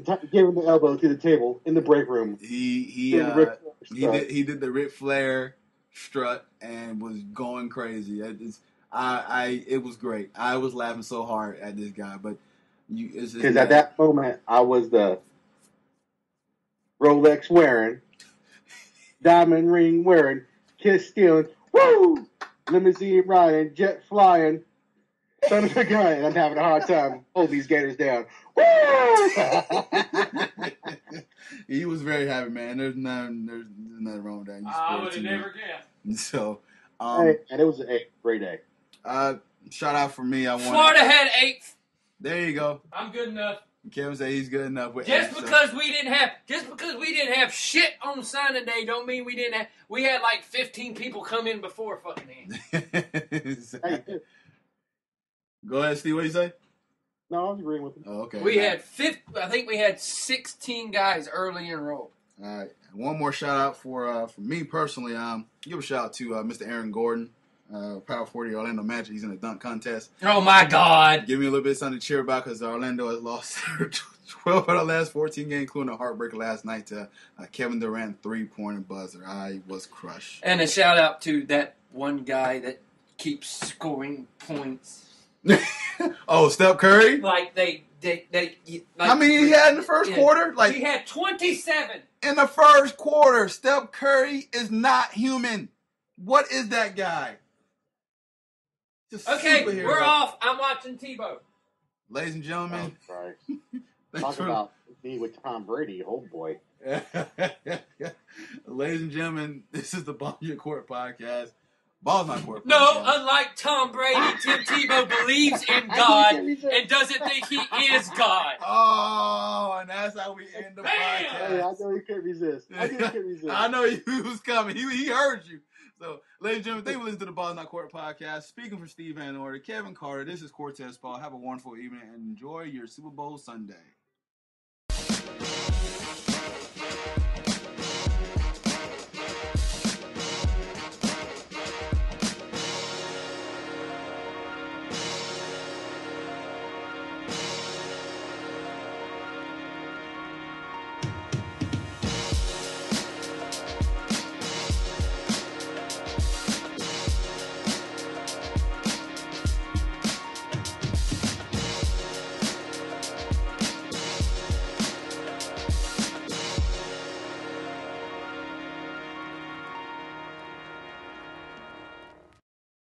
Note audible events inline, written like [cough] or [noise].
gave him the elbow to the table in the break room. He he Did the uh, he did he did the Ric Flair strut and was going crazy. I I it was great. I was laughing so hard at this guy, but you Because at that moment, I was the Rolex wearing, [laughs] diamond ring wearing, kiss stealing, woo, limousine riding, jet flying, son of a gun, and I'm having a hard time holding these gators down. Woo! he was very happy, man. There's nothing there's, there's nothing wrong with that. You I scored would have two never goals. guessed. So um Hey, and it was a great day. uh shout out for me. I want Florida had eight. There you go. I'm good enough. Kevin said he's good enough with Just eight, so- because we didn't have, just because we didn't have shit on signing day, don't mean we didn't have. We had like 15 people come in before fucking him. [laughs] Hey, Go ahead, Steve. What you say? no, I was agreeing with him. Oh, okay. We had 50, I think we had 16 guys early enrolled. All right. One more shout out for uh, for me personally. Um, give a shout out to uh, Mr. Aaron Gordon, uh, Power 40 Orlando Magic. He's in the dunk contest. Oh my God! Give me a little bit of something to cheer about because Orlando has lost [laughs] 12 out of the last 14 games, including a heartbreaker last night to uh, Kevin Durant three pointer buzzer. I was crushed. And a shout out to that one guy that keeps scoring points. [laughs] oh, Steph Curry. Like they, they, they. Like, How many he had in the first Yeah. quarter? Like he had 27. in the first quarter, Steph Curry is not human. What is that guy? Just Okay, superhero. we're off. I'm watching Tebow. Ladies and Oh, gentlemen, Christ. [laughs] thanks Talk for- about me with Tom Brady. Oh, boy. [laughs] Ladies and gentlemen, this is the Ball Your Court podcast. Ball's not court. No, podcast. unlike Tom Brady, Tim Tebow believes in [laughs] God and doesn't think he is God. Oh, and that's how we end the Bam! Hey, I know he couldn't resist. I knew he couldn't [laughs] resist. I know he was coming. He, he heard you. So, ladies and gentlemen, thank you for listening to the Ball's Not Court podcast. Speaking for Steve Vanorder, Kevin Carter, this is Cortez Paul. Have a wonderful evening and enjoy your Super Bowl Sunday.